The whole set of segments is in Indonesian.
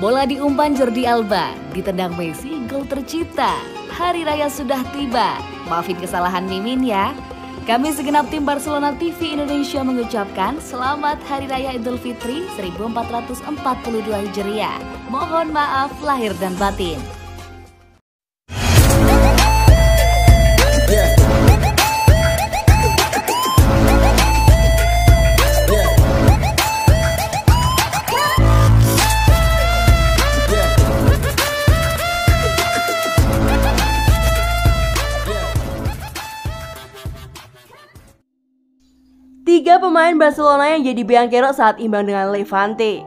Bola diumpan Jordi Alba, ditendang Messi, gol tercipta. Hari raya sudah tiba. Maafin kesalahan Mimin ya. Kami segenap tim Barcelona TV Indonesia mengucapkan selamat Hari Raya Idul Fitri 1442 Hijriah. Mohon maaf lahir dan batin. Pemain Barcelona yang jadi biang kerok saat imbang dengan Levante.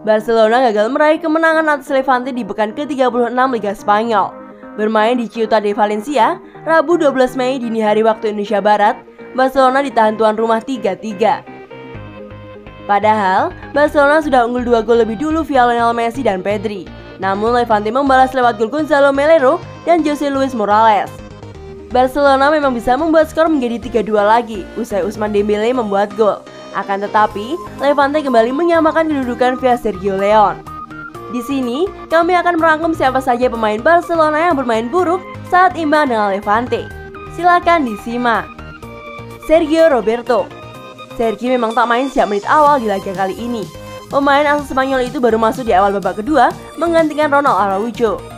Barcelona gagal meraih kemenangan atas Levante di pekan ke-36 Liga Spanyol. Bermain di Ciutat de Valencia, Rabu 12 Mei dini hari waktu Indonesia Barat, Barcelona ditahan tuan rumah 3-3. Padahal, Barcelona sudah unggul dua gol lebih dulu via Lionel Messi dan Pedri. Namun Levante membalas lewat gol Gonzalo Melero dan Jose Luis Morales. Barcelona memang bisa membuat skor menjadi 3-2 lagi usai Usman Dembele membuat gol. Akan tetapi, Levante kembali menyamakan kedudukan via Sergio Leon. Di sini, kami akan merangkum siapa saja pemain Barcelona yang bermain buruk saat imbang dengan Levante. Silakan disimak. Sergio Roberto Sergio memang tak main sejak menit awal di laga kali ini. Pemain asal Spanyol itu baru masuk di awal babak kedua menggantikan Ronald Araujo.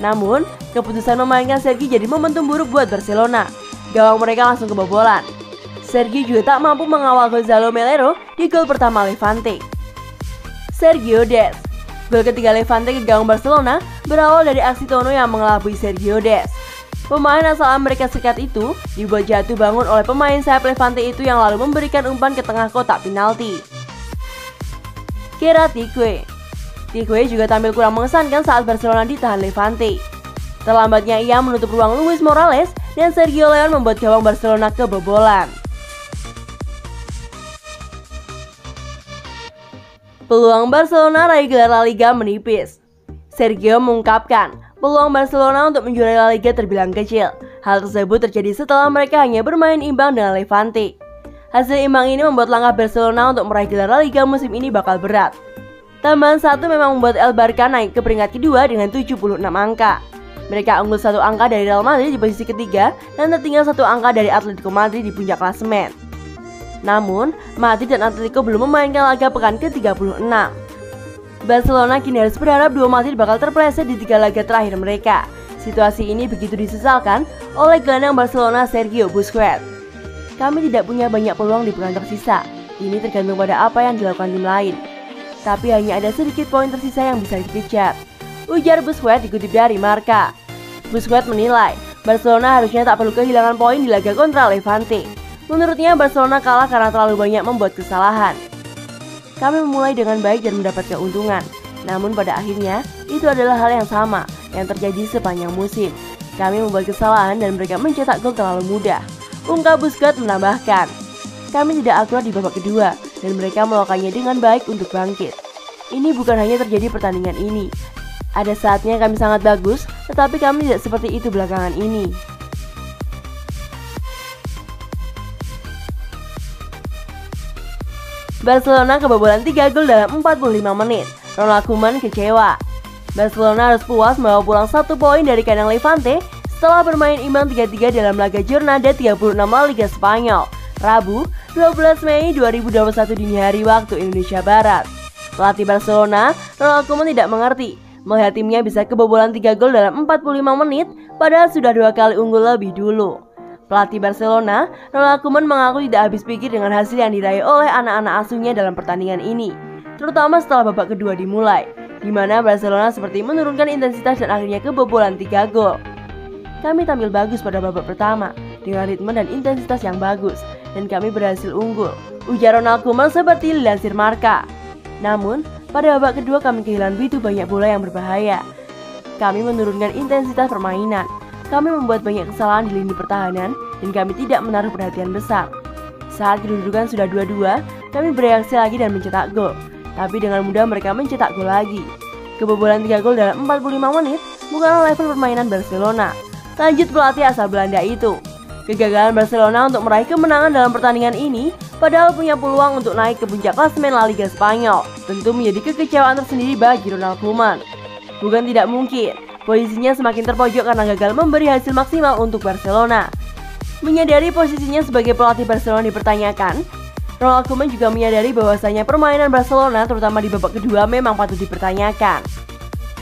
Namun, keputusan memainkan Sergi jadi momentum buruk buat Barcelona. Gawang mereka langsung kebobolan. Sergi juga tak mampu mengawal Gonzalo Melero di gol pertama Levante. Sergio Des Gol ketiga Levante ke gawang Barcelona berawal dari aksi Tono yang mengelabui Sergio Des. Pemain asal Amerika Serikat itu dibuat jatuh bangun oleh pemain sayap Levante itu yang lalu memberikan umpan ke tengah kotak penalti. Kira Tikwe juga tampil kurang mengesankan saat Barcelona ditahan Levante. Terlambatnya ia menutup ruang Luis Morales dan Sergio Leon membuat gawang Barcelona kebobolan. Peluang Barcelona raih gelar La Liga menipis. Sergio mengungkapkan, peluang Barcelona untuk menjuarai La Liga terbilang kecil. Hal tersebut terjadi setelah mereka hanya bermain imbang dengan Levante. Hasil imbang ini membuat langkah Barcelona untuk meraih gelar La Liga musim ini bakal berat. Tambahan satu memang membuat El Barca naik ke peringkat kedua dengan 76 angka. Mereka unggul satu angka dari Real Madrid di posisi ketiga dan tertinggal satu angka dari Atletico Madrid di puncak klasemen. Namun, Madrid dan Atletico belum memainkan laga pekan ke-36. Barcelona kini harus berharap dua Madrid bakal terpleset di tiga laga terakhir mereka. Situasi ini begitu disesalkan oleh gelandang Barcelona Sergio Busquets. Kami tidak punya banyak peluang di pekan tersisa. Ini tergantung pada apa yang dilakukan tim lain. Tapi hanya ada sedikit poin tersisa yang bisa dikejar. Ujar Busquets dikutip dari Marka. Busquets menilai, Barcelona harusnya tak perlu kehilangan poin di laga kontra Levante. Menurutnya Barcelona kalah karena terlalu banyak membuat kesalahan. Kami memulai dengan baik dan mendapat keuntungan. Namun pada akhirnya itu adalah hal yang sama yang terjadi sepanjang musim. Kami membuat kesalahan dan mereka mencetak gol terlalu mudah. Ungkap Busquets menambahkan, kami tidak akurat di babak kedua dan mereka melakukannya dengan baik untuk bangkit. Ini bukan hanya terjadi pertandingan ini. Ada saatnya kami sangat bagus, tetapi kami tidak seperti itu belakangan ini. Barcelona kebobolan 3 gol dalam 45 menit. Ronald Koeman kecewa. Barcelona harus puas membawa pulang satu poin dari kandang Levante setelah bermain imbang 3-3 dalam laga Jornada 36 La Liga Spanyol, Rabu 12 Mei 2021 dini hari waktu Indonesia Barat. Pelatih Barcelona, Ronald Koeman tidak mengerti melihat timnya bisa kebobolan 3 gol dalam 45 menit padahal sudah dua kali unggul lebih dulu. Pelatih Barcelona, Ronald Koeman mengaku tidak habis pikir dengan hasil yang diraih oleh anak-anak asuhnya dalam pertandingan ini, terutama setelah babak kedua dimulai, di mana Barcelona seperti menurunkan intensitas dan akhirnya kebobolan 3 gol. Kami tampil bagus pada babak pertama, dengan ritme dan intensitas yang bagus, dan kami berhasil unggul, ujar Ronald Koeman seperti dilansir Marka. Namun, pada babak kedua kami kehilangan begitu banyak bola yang berbahaya. Kami menurunkan intensitas permainan, kami membuat banyak kesalahan di lini pertahanan dan kami tidak menaruh perhatian besar. Saat kedudukan sudah dua-dua, kami bereaksi lagi dan mencetak gol. Tapi dengan mudah mereka mencetak gol lagi. Kebobolan 3 gol dalam 45 menit bukanlah level permainan Barcelona. Lanjut pelatih asal Belanda itu. Kegagalan Barcelona untuk meraih kemenangan dalam pertandingan ini padahal punya peluang untuk naik ke puncak klasemen La Liga Spanyol tentu menjadi kekecewaan tersendiri bagi Ronald Koeman. Bukan tidak mungkin, posisinya semakin terpojok karena gagal memberi hasil maksimal untuk Barcelona. Menyadari posisinya sebagai pelatih Barcelona dipertanyakan, Ronald Koeman juga menyadari bahwasanya permainan Barcelona terutama di babak kedua memang patut dipertanyakan.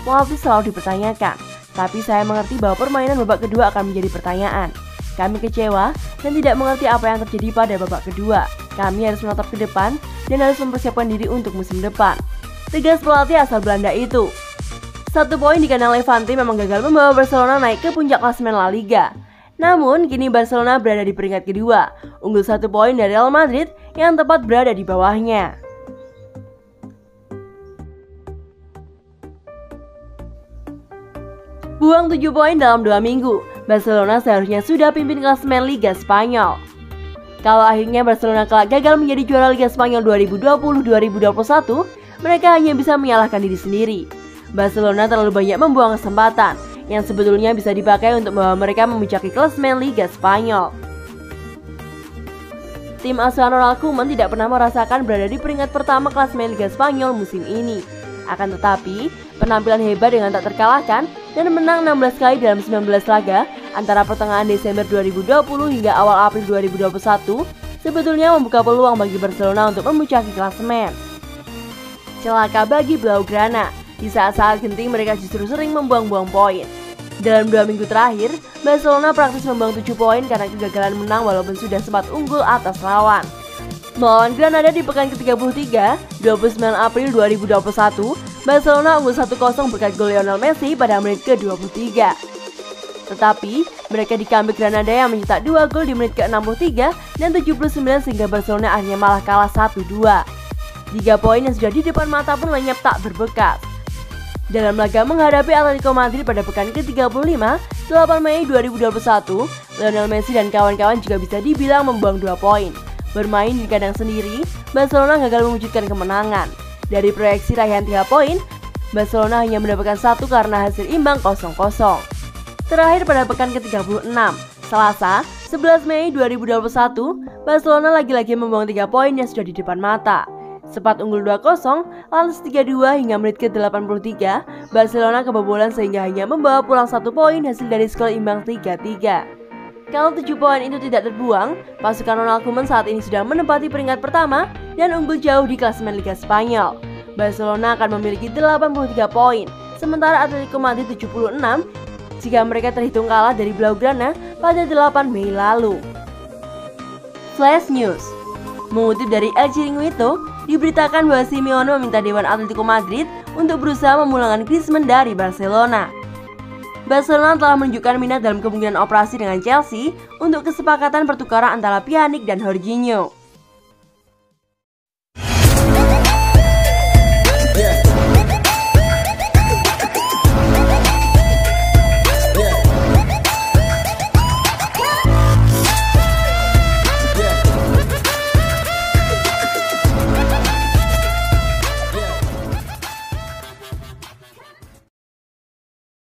Pelatih selalu dipertanyakan, tapi saya mengerti bahwa permainan babak kedua akan menjadi pertanyaan. Kami kecewa dan tidak mengerti apa yang terjadi pada babak kedua. Kami harus menatap ke depan dan harus mempersiapkan diri untuk musim depan. Tegas pelatih asal Belanda itu. Satu poin di kandang Levante memang gagal membawa Barcelona naik ke puncak klasemen La Liga. Namun, kini Barcelona berada di peringkat kedua, unggul satu poin dari Real Madrid yang tepat berada di bawahnya. Buang 7 poin dalam dua minggu, Barcelona seharusnya sudah pimpin klasemen Liga Spanyol. Kalau akhirnya Barcelona kelak gagal menjadi juara Liga Spanyol 2020-2021, mereka hanya bisa menyalahkan diri sendiri. Barcelona terlalu banyak membuang kesempatan yang sebetulnya bisa dipakai untuk membawa mereka memuncaki klasemen Liga Spanyol. Tim asuhan Ronald Koeman tidak pernah merasakan berada di peringkat pertama klasemen Liga Spanyol musim ini. Akan tetapi, penampilan hebat dengan tak terkalahkan dan menang 16 kali dalam 19 laga antara pertengahan Desember 2020 hingga awal April 2021 sebetulnya membuka peluang bagi Barcelona untuk memuncaki klasemen. Celaka bagi Blaugrana, di saat-saat genting mereka justru sering membuang-buang poin. Dalam dua minggu terakhir, Barcelona praktis membuang 7 poin karena kegagalan menang walaupun sudah sempat unggul atas lawan. Melawan Granada di pekan ke-33, 29 April 2021, Barcelona unggul 1-0 berkat gol Lionel Messi pada menit ke-23. Tetapi, mereka dikambing Granada yang mencetak 2 gol di menit ke-63 dan 79 sehingga Barcelona akhirnya malah kalah 1-2. Tiga poin yang sudah di depan mata pun lenyap tak berbekas. Dalam laga menghadapi Atletico Madrid pada pekan ke-35, 8 Mei 2021, Lionel Messi dan kawan-kawan juga bisa dibilang membuang 2 poin. Bermain di kandang sendiri, Barcelona gagal mewujudkan kemenangan. Dari proyeksi raihan 3 poin, Barcelona hanya mendapatkan satu karena hasil imbang 0-0. Terakhir pada pekan ke-36, Selasa, 11 Mei 2021, Barcelona lagi-lagi membuang 3 poin yang sudah di depan mata. Sempat unggul 2-0, lantas 3-2 hingga menit ke-83, Barcelona kebobolan sehingga hanya membawa pulang satu poin hasil dari skor imbang 3-3. Kalau 7 poin itu tidak terbuang, pasukan Ronald Koeman saat ini sudah menempati peringkat pertama dan unggul jauh di klasemen Liga Spanyol. Barcelona akan memiliki 83 poin, sementara Atletico Madrid 76 jika mereka terhitung kalah dari Blaugrana pada 8 Mei lalu. Flash News Mengutip dari El Chiringuito, diberitakan bahwa Simeone meminta Dewan Atletico Madrid untuk berusaha memulangkan Griezmann dari Barcelona. Barcelona telah menunjukkan minat dalam kemungkinan operasi dengan Chelsea untuk kesepakatan pertukaran antara Pjanic dan Jorginho.